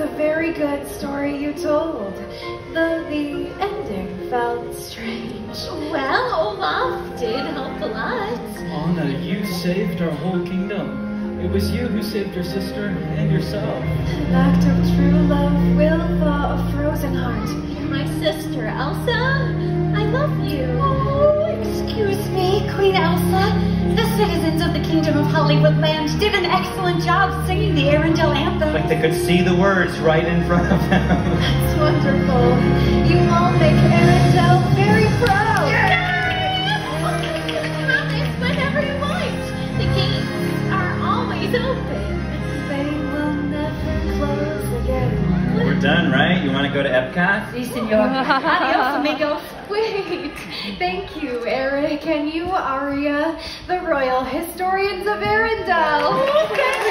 a very good story you told, though the ending felt strange. Well, Olaf did help a lot. Anna, you saved our whole kingdom. It was you who saved your sister and yourself. An act of true love will thaw a frozen heart. My sister, Elsa, I love you. Oh, excuse me, Queen Elsa. The citizens of the Kingdom of Hollywoodland did an excellent job singing the Arendelle anthem. Like they could see the words right in front of them. That's wonderful. You all make Arendelle very proud. Promise again. We're done, right? You want to go to Epcot? Si, senor. Adios, amigos. Wait, thank you, Eric, and you, Aria, the royal historians of Arendelle.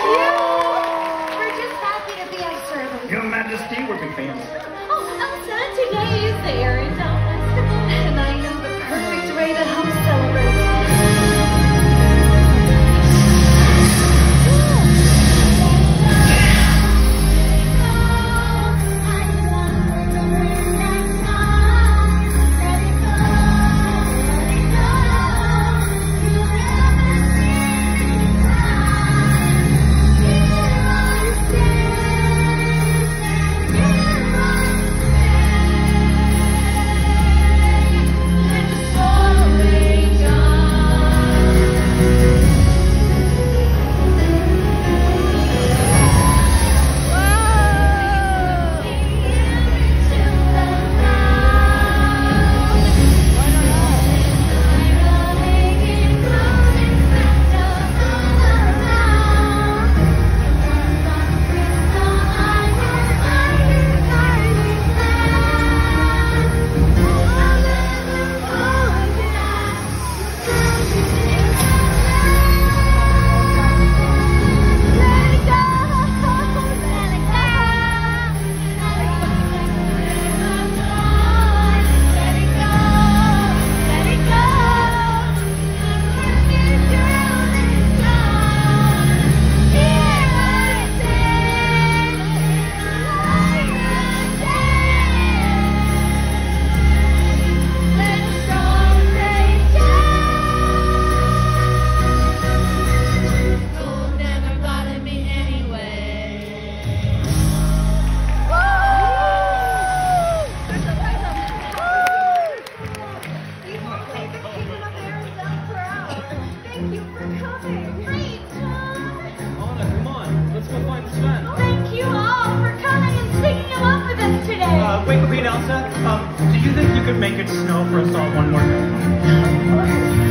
You for coming. Anna, come on. Let's go find Sven. Thank you all for coming and singing along with us today. Uh, wait, Queen Elsa, um, do you think you could make it snow for us all one more time?